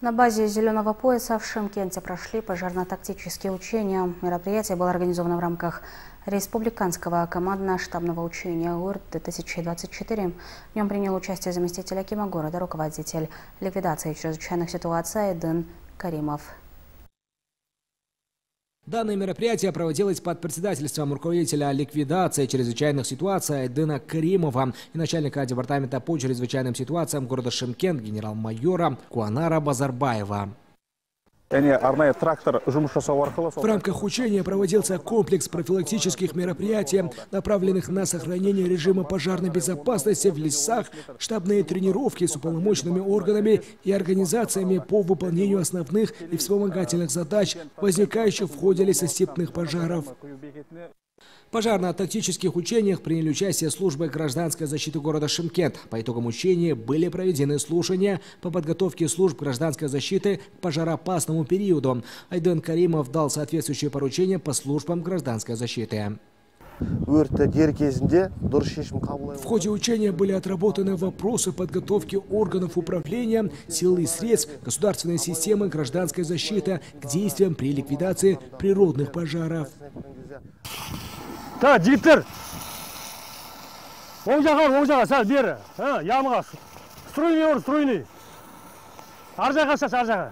На базе «Зеленого пояса» в Шимкенте прошли пожарно-тактические учения. Мероприятие было организовано в рамках республиканского командно-штабного учения УР-2024. В нем принял участие заместитель Акима города, руководитель ликвидации чрезвычайных ситуаций Дын Каримов. Данное мероприятие проводилось под председательством руководителя ликвидации чрезвычайных ситуаций Дына Каримова и начальника департамента по чрезвычайным ситуациям города Шимкент генерал-майора Куанара Базарбаева. В рамках учения проводился комплекс профилактических мероприятий, направленных на сохранение режима пожарной безопасности в лесах, штабные тренировки с уполномоченными органами и организациями по выполнению основных и вспомогательных задач, возникающих в ходе лесостепных пожаров пожарно-тактических учениях приняли участие службы гражданской защиты города Шимкент. По итогам учения были проведены слушания по подготовке служб гражданской защиты к пожароопасному периоду. Айден Каримов дал соответствующие поручения по службам гражданской защиты. В ходе учения были отработаны вопросы подготовки органов управления, сил и средств государственной системы гражданской защиты к действиям при ликвидации природных пожаров та жігіттер оң жаққа оң жаққа сәл бері ямыға стройный ор стройный ар жаққа шаш ар жаққа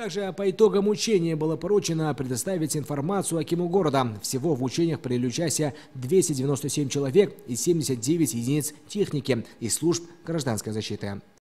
Также по итогам учения было поручено предоставить информацию о Киму города. Всего в учениях приняли участие 297 человек и 79 единиц техники и служб гражданской защиты.